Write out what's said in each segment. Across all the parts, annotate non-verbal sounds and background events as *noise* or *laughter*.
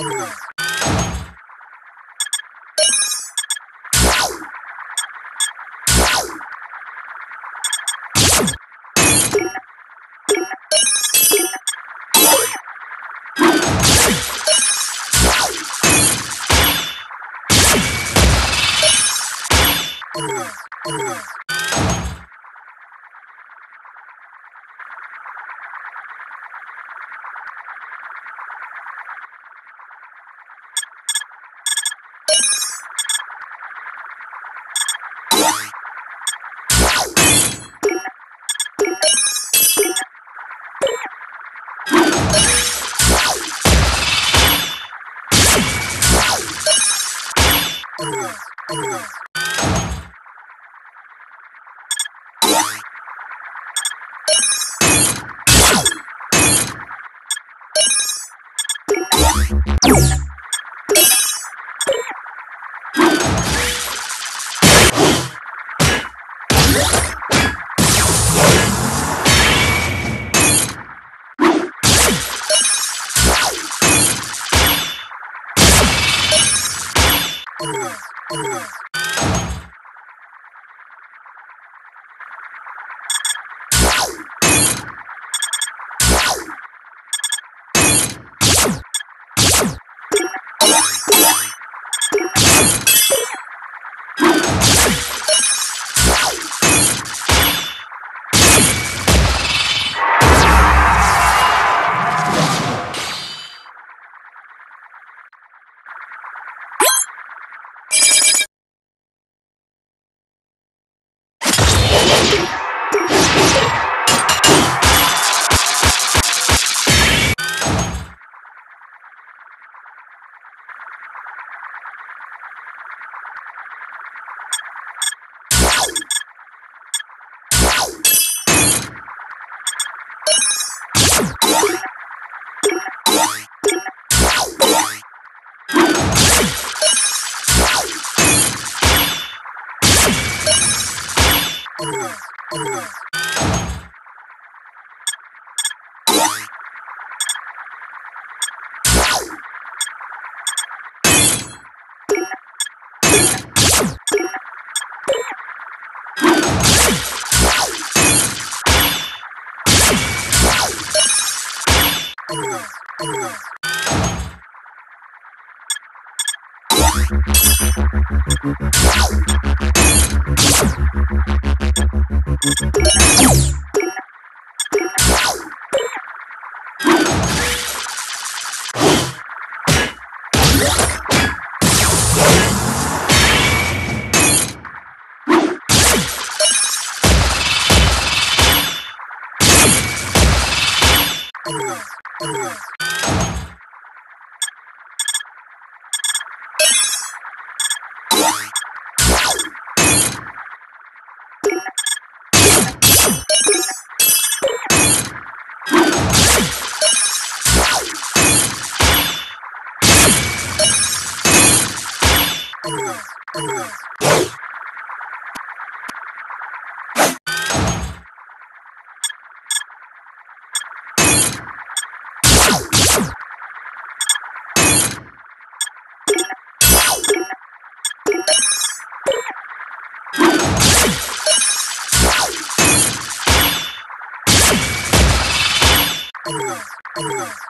Yeah. Yeah. Thank *laughs* you. Yes. Oh, Oh, oh, oh.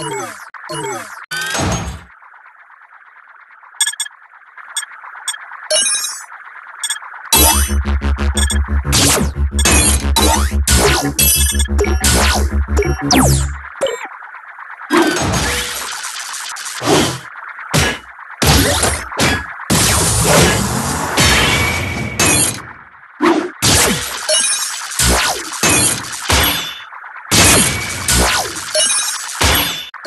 Wow.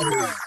you